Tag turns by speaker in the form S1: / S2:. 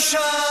S1: shine.